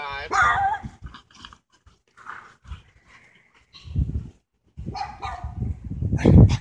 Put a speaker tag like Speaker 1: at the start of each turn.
Speaker 1: alive.